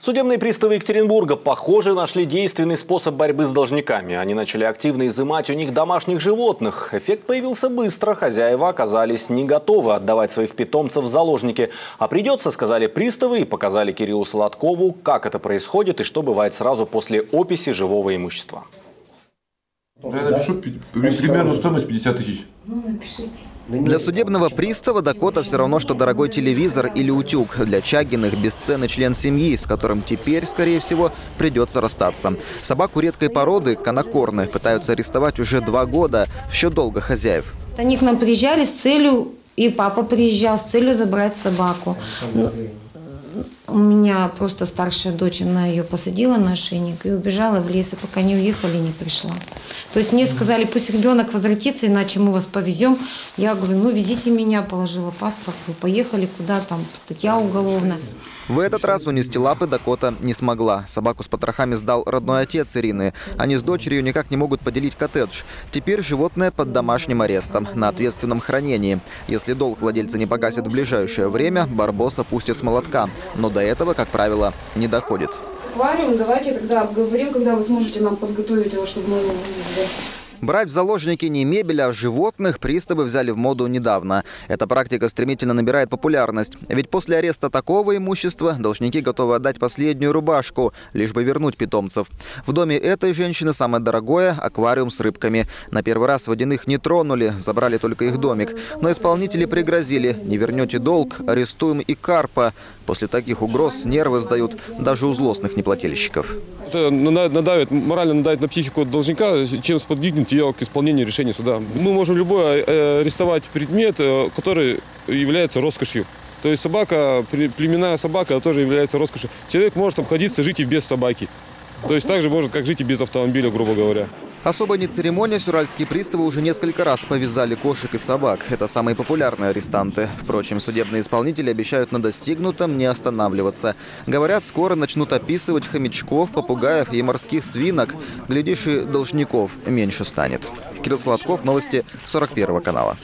Судебные приставы Екатеринбурга, похоже, нашли действенный способ борьбы с должниками. Они начали активно изымать у них домашних животных. Эффект появился быстро. Хозяева оказались не готовы отдавать своих питомцев в заложники. А придется, сказали приставы и показали Кириллу Солодкову, как это происходит и что бывает сразу после описи живого имущества. Я напишу примерно стоимость 50 тысяч. Для судебного пристава Дакота все равно, что дорогой телевизор или утюг. Для Чагиных бесценный член семьи, с которым теперь, скорее всего, придется расстаться. Собаку редкой породы, канакорны, пытаются арестовать уже два года. Еще долго хозяев. Они к нам приезжали с целью, и папа приезжал с целью забрать собаку. У меня просто старшая дочь, она ее посадила на ошейник и убежала в лес, и пока не уехали, не пришла. То есть мне сказали, пусть ребенок возвратится, иначе мы вас повезем. Я говорю, ну везите меня, положила паспорт, вы поехали куда там, статья уголовная. В этот раз унести лапы Дакота не смогла. Собаку с потрохами сдал родной отец Ирины. Они с дочерью никак не могут поделить коттедж. Теперь животное под домашним арестом, на ответственном хранении. Если долг владельца не погасит в ближайшее время, Барбоса пустят с молотка. Но до этого, как правило, не доходит. Аквариум давайте тогда обговорим, когда вы сможете нам подготовить его, чтобы мы его вывезли. Брать в заложники не мебель, а животных приставы взяли в моду недавно. Эта практика стремительно набирает популярность. Ведь после ареста такого имущества должники готовы отдать последнюю рубашку, лишь бы вернуть питомцев. В доме этой женщины самое дорогое – аквариум с рыбками. На первый раз водяных не тронули, забрали только их домик. Но исполнители пригрозили – не вернете долг, арестуем и карпа. После таких угроз нервы сдают даже у злостных неплательщиков. Это надавит, морально надавит на психику должника, чем сподвигнет ее к исполнению решения суда. Мы можем любой э, арестовать предмет, э, который является роскошью. То есть собака, племенная собака тоже является роскошью. Человек может обходиться, жить и без собаки. То есть так же может, как жить и без автомобиля, грубо говоря. Особо не церемония, уральские приставы уже несколько раз повязали кошек и собак. Это самые популярные арестанты. Впрочем, судебные исполнители обещают на достигнутом не останавливаться. Говорят, скоро начнут описывать хомячков, попугаев и морских свинок. Глядишь, и должников меньше станет. Кирилл Сладков, новости 41 канала.